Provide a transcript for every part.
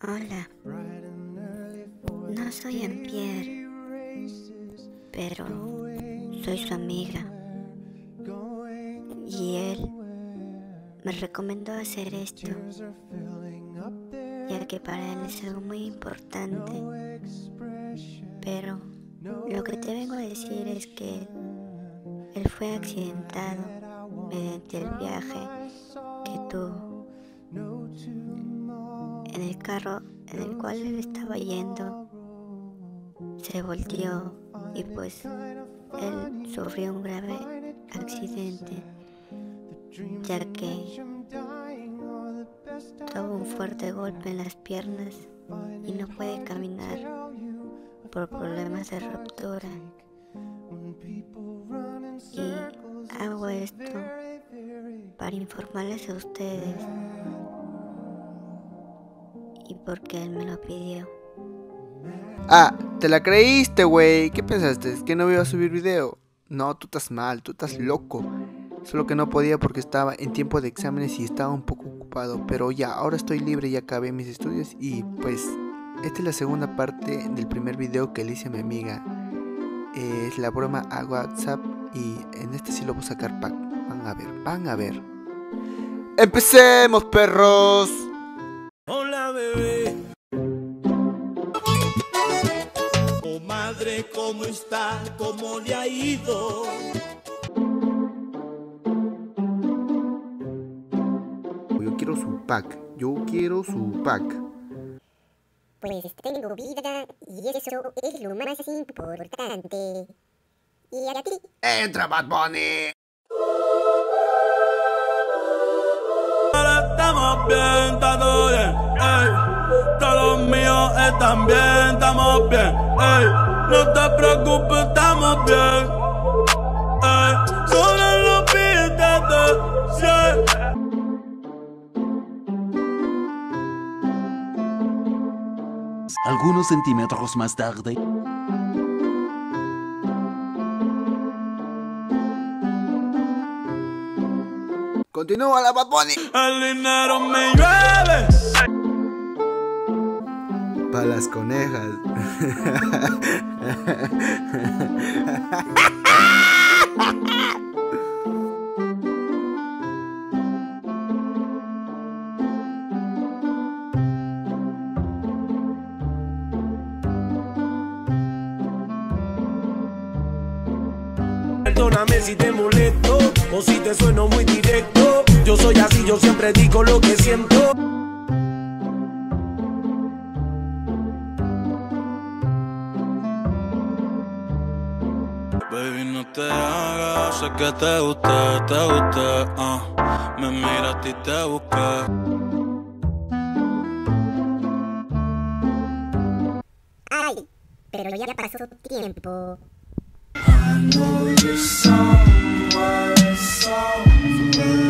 Hola. No soy Pierre, pero soy su amiga. Y él me recomendó hacer esto, ya que para él es algo muy importante. Pero lo que te vengo a decir es que él fue accidentado mediante el viaje que tuvo. En el carro en el cual él estaba yendo se volteó y pues él sufrió un grave accidente ya que tuvo un fuerte golpe en las piernas y no puede caminar por problemas de ruptura. Y hago esto para informarles a ustedes porque él me lo pidió. Ah, te la creíste, güey. ¿Qué pensaste? ¿Es que no iba a subir video? No, tú estás mal, tú estás loco. Solo que no podía porque estaba en tiempo de exámenes y estaba un poco ocupado. Pero ya, ahora estoy libre y acabé mis estudios. Y pues, esta es la segunda parte del primer video que le hice a mi amiga. Es la broma a WhatsApp. Y en este sí lo voy a sacar pack. Van a ver, van a ver. ¡Empecemos, perros! Hola, bebé. ¿Cómo está? ¿Cómo le ha ido? Yo quiero su pack. Yo quiero su pack. Pues tengo vida y eso es lo más importante. Y a ti. ¡Entra, Bad Bunny! Ahora estamos bien, está todo bien, ey. Todos los míos están bien, estamos bien, ey. No te preocupes, estamos bien, ey. Solo lo pides de Algunos centímetros más tarde. Continúa la Bad Bunny. El dinero me llueve. Para las conejas. Perdóname si te molesto o si te sueno muy directo. Yo soy así, yo siempre digo lo que siento. Baby, no te hagas, sé que te gusta, te gusta. ah. Me miraste y te busqué. Ay, pero ya pasó tiempo. Digo,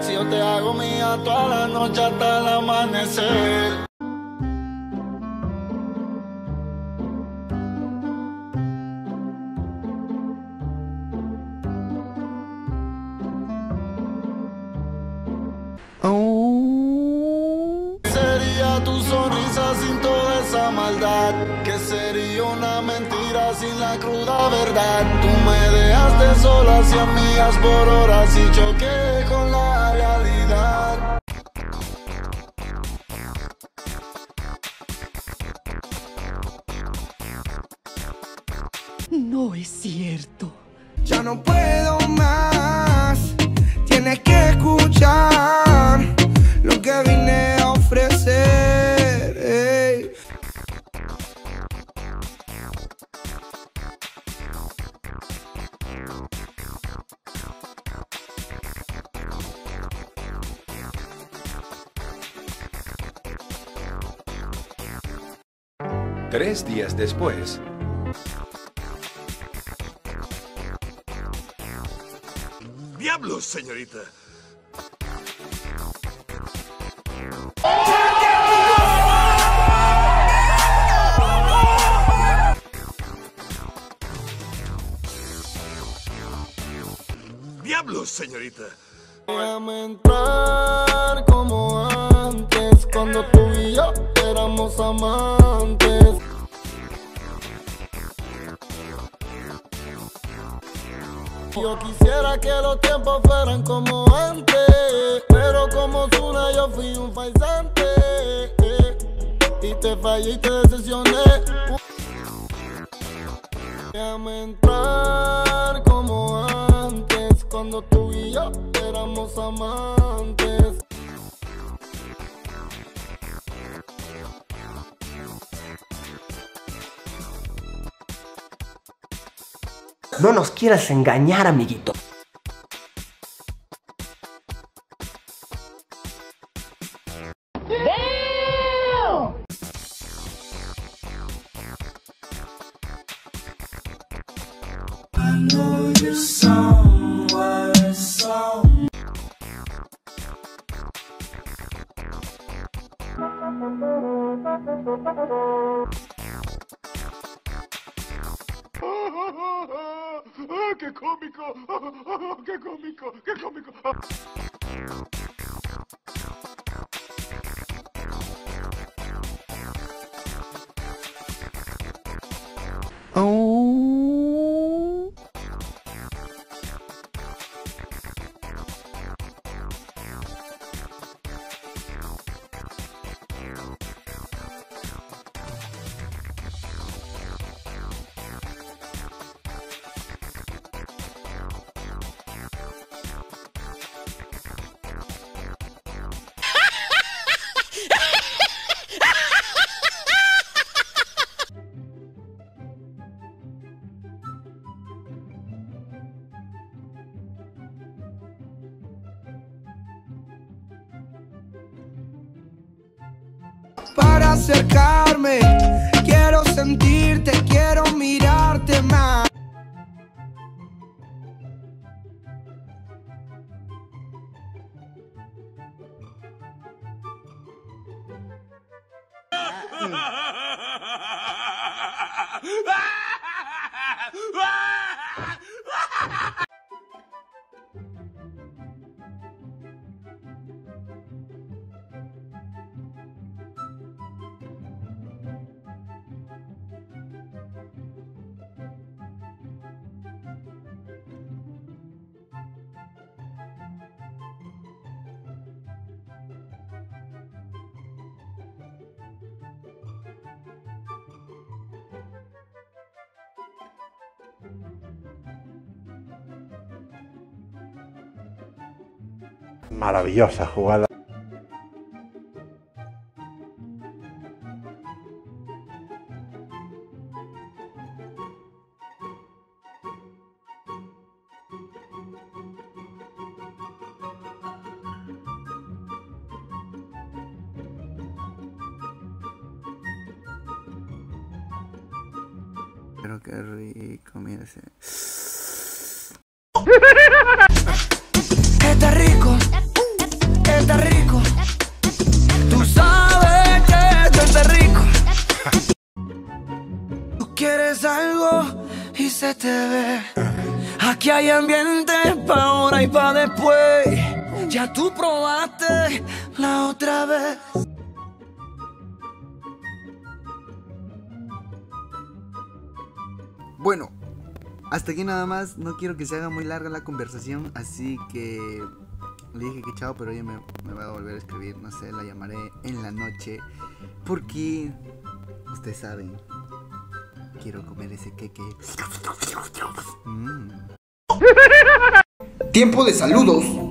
Si yo te hago mía toda la noche hasta el amanecer. Sería tu sonrisa sin toda esa maldad. Que sería una mentira sin la cruda verdad. Tú me dejaste sola cien millas por hora y choqué no es cierto. Ya no puedo más, tienes que escuchar lo que vine a ofrecer. Hey. Tres días después, ¡Diablos, señorita! ¡Diablos, señorita! Déjame entrar como antes, cuando tú y yo éramos amantes. Yo quisiera que los tiempos fueran como antes, pero como Zuna yo fui un faisante. Y te fallé y te decepcioné. Déjame entrar como antes, cuando tú y yo éramos amantes. No nos quieras engañar, amiguito. ¡Qué cómico! ¡Qué cómico! ¡Qué cómico! Maravillosa jugada. Pero qué rico, mira Hay ambiente pa' ahora y pa' después. Ya tú probaste la otra vez. Bueno, hasta aquí nada más. No quiero que se haga muy larga la conversación, así que le dije que chao, pero ella me, me va a volver a escribir. No sé, la llamaré en la noche. Porque, ustedes saben, quiero comer ese queque. Mm. Tiempo de saludos.